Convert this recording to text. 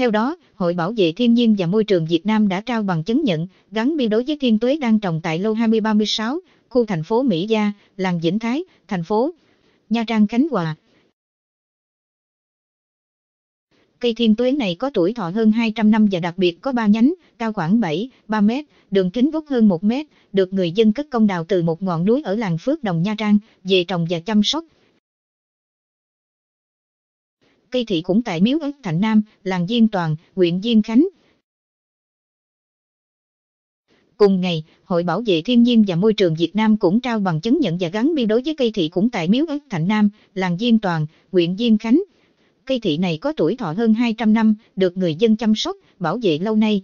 Theo đó, Hội Bảo vệ Thiên nhiên và Môi trường Việt Nam đã trao bằng chứng nhận gắn biên đối với thiên tuế đang trồng tại lô 2036, khu thành phố Mỹ Gia, làng Vĩnh Thái, thành phố Nha Trang Khánh Hòa. Cây thiên tuế này có tuổi thọ hơn 200 năm và đặc biệt có 3 nhánh, cao khoảng 7, 3 mét, đường kính vút hơn 1 mét, được người dân cất công đào từ một ngọn núi ở làng Phước Đồng Nha Trang, về trồng và chăm sóc. Cây thị cũng tại Miếu ấn Thạnh Nam, làng Diên Toàn, huyện Diên Khánh. Cùng ngày, Hội Bảo vệ Thiên nhiên và Môi trường Việt Nam cũng trao bằng chứng nhận và gắn biên đối với cây thị cũng tại Miếu ấn Thạnh Nam, làng Diên Toàn, huyện Diên Khánh. Cây thị này có tuổi thọ hơn 200 năm, được người dân chăm sóc, bảo vệ lâu nay.